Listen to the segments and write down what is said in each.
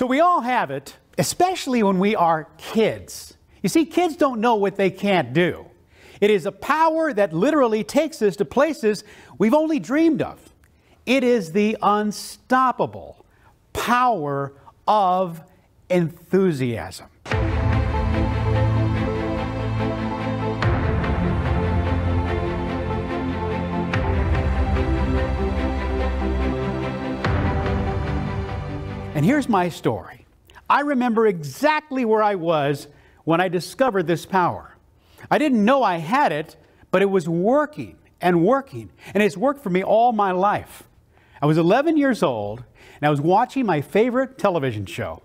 So we all have it, especially when we are kids. You see, kids don't know what they can't do. It is a power that literally takes us to places we've only dreamed of. It is the unstoppable power of enthusiasm. And here's my story. I remember exactly where I was when I discovered this power. I didn't know I had it, but it was working and working. And it's worked for me all my life. I was 11 years old, and I was watching my favorite television show,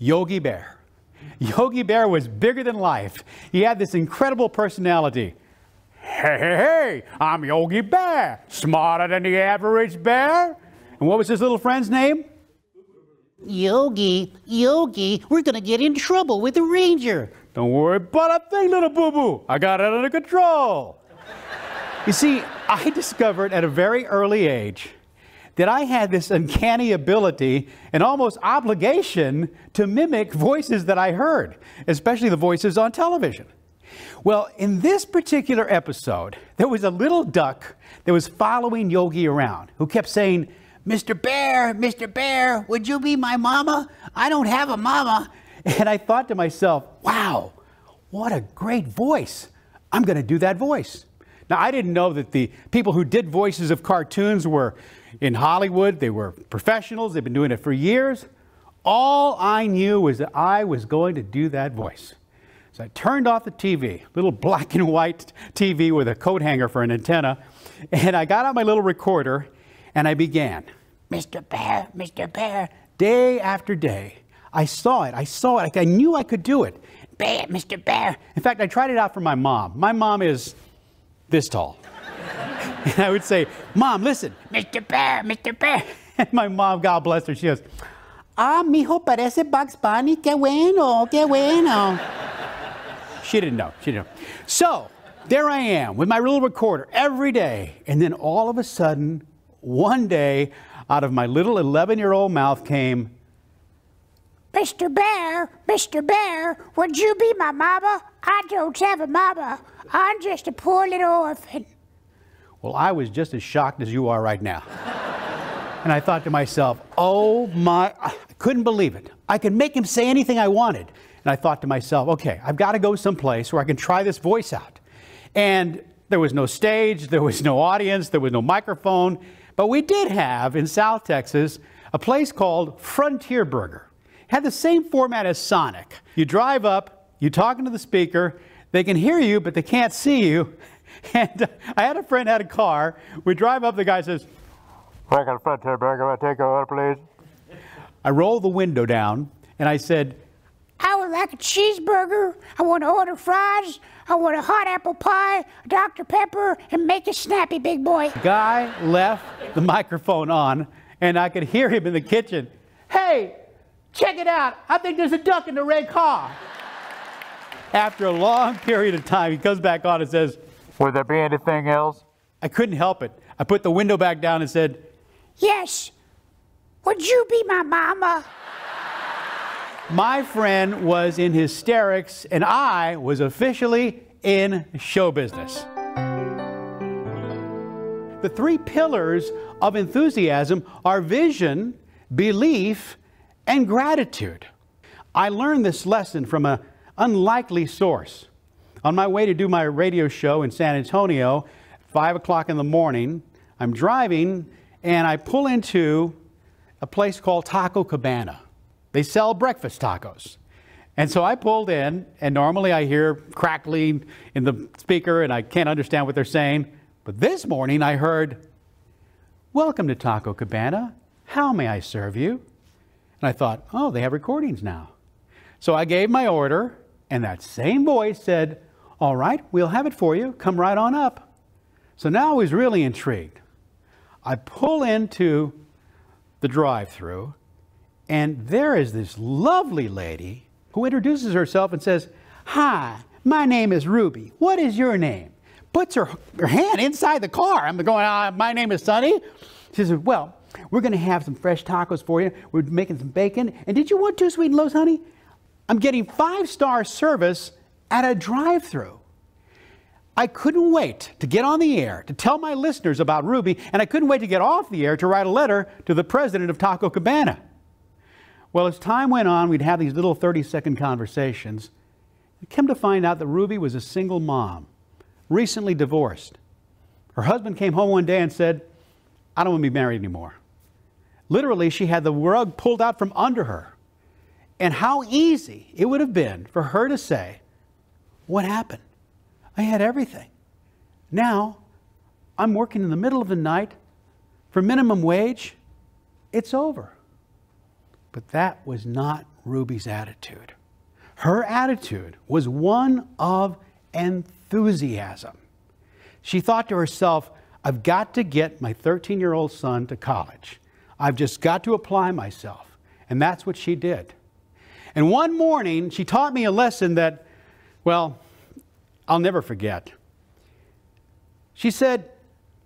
Yogi Bear. Yogi Bear was bigger than life. He had this incredible personality. Hey, hey, hey, I'm Yogi Bear, smarter than the average bear. And what was his little friend's name? Yogi, Yogi, we're gonna get in trouble with the ranger. Don't worry about a thing, little boo boo. I got it under control. you see, I discovered at a very early age that I had this uncanny ability and almost obligation to mimic voices that I heard, especially the voices on television. Well, in this particular episode, there was a little duck that was following Yogi around who kept saying, Mr. Bear, Mr. Bear, would you be my mama? I don't have a mama. And I thought to myself, wow, what a great voice. I'm going to do that voice. Now, I didn't know that the people who did voices of cartoons were in Hollywood. They were professionals. They've been doing it for years. All I knew was that I was going to do that voice. So I turned off the TV, little black and white TV with a coat hanger for an antenna, and I got out my little recorder and I began, Mr. Bear, Mr. Bear, day after day. I saw it. I saw it. I knew I could do it. Bear, Mr. Bear. In fact, I tried it out for my mom. My mom is this tall. and I would say, Mom, listen, Mr. Bear, Mr. Bear. And my mom, God bless her, she goes, Ah, mijo, parece Bugs Bunny. Qué bueno, qué bueno. she didn't know. She didn't know. So, there I am with my little recorder every day. And then all of a sudden, one day, out of my little 11 year old mouth came, Mr. Bear, Mr. Bear, would you be my mama? I don't have a mama. I'm just a poor little orphan. Well, I was just as shocked as you are right now. and I thought to myself, oh my, I couldn't believe it. I could make him say anything I wanted. And I thought to myself, okay, I've got to go someplace where I can try this voice out. And there was no stage, there was no audience, there was no microphone. But we did have in South Texas a place called Frontier Burger. It had the same format as Sonic. You drive up, you talk into the speaker, they can hear you, but they can't see you. And uh, I had a friend had a car. We drive up, the guy says, Frontier Burger, I take a order, please. I roll the window down and I said, would like a cheeseburger. I want to order fries. I want a hot apple pie, a Dr. Pepper, and make it snappy, big boy. Guy left the microphone on, and I could hear him in the kitchen. Hey, check it out. I think there's a duck in the red car. After a long period of time, he comes back on and says, Would there be anything else? I couldn't help it. I put the window back down and said, Yes. Would you be my mama? My friend was in hysterics, and I was officially in show business. The three pillars of enthusiasm are vision, belief, and gratitude. I learned this lesson from an unlikely source. On my way to do my radio show in San Antonio, 5 o'clock in the morning, I'm driving and I pull into a place called Taco Cabana. They sell breakfast tacos. And so I pulled in, and normally I hear crackling in the speaker and I can't understand what they're saying. But this morning I heard, Welcome to Taco Cabana. How may I serve you? And I thought, Oh, they have recordings now. So I gave my order, and that same voice said, All right, we'll have it for you. Come right on up. So now I was really intrigued. I pull into the drive through, and there is this lovely lady who introduces herself and says, Hi, my name is Ruby. What is your name? Puts her, her hand inside the car. I'm going, uh, My name is Sonny. She says, Well, We're going to have some fresh tacos for you. We're making some bacon. And did you want two sweet and lows, honey? I'm getting five star service at a drive through. I couldn't wait to get on the air to tell my listeners about Ruby, and I couldn't wait to get off the air to write a letter to the president of Taco Cabana. Well, as time went on, we'd have these little 30 second conversations. We came to find out that Ruby was a single mom, recently divorced. Her husband came home one day and said, I don't want to be married anymore. Literally, she had the rug pulled out from under her. And how easy it would have been for her to say, What happened? I had everything. Now, I'm working in the middle of the night for minimum wage. It's over. But that was not Ruby's attitude. Her attitude was one of enthusiasm. She thought to herself, I've got to get my 13 year old son to college. I've just got to apply myself. And that's what she did. And one morning, she taught me a lesson that, well, I'll never forget. She said,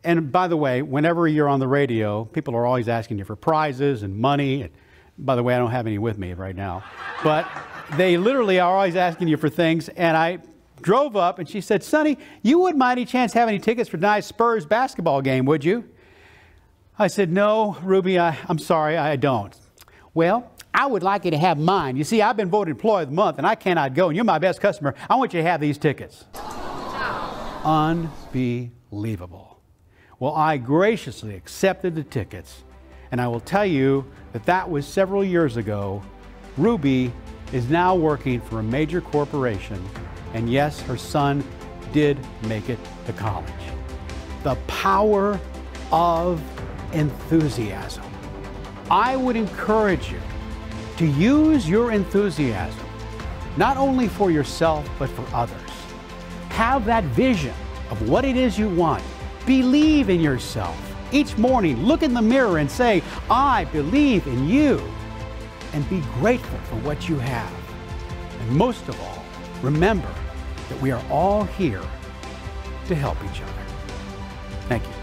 and by the way, whenever you're on the radio, people are always asking you for prizes and money. And by the way, I don't have any with me right now. But they literally are always asking you for things. And I drove up and she said, Sonny, you wouldn't by any chance have any tickets for tonight's Spurs basketball game, would you? I said, No, Ruby, I, I'm sorry, I don't. Well, I would like you to have mine. You see, I've been voted Employee of the Month and I cannot go, and you're my best customer. I want you to have these tickets. Unbelievable. Well, I graciously accepted the tickets, and I will tell you that that was several years ago. Ruby is now working for a major corporation, and yes, her son did make it to college. The power of enthusiasm. I would encourage you to use your enthusiasm not only for yourself, but for others. Have that vision of what it is you want. Believe in yourself. Each morning, look in the mirror and say, I believe in you. And be grateful for what you have. And most of all, remember that we are all here to help each other. Thank you.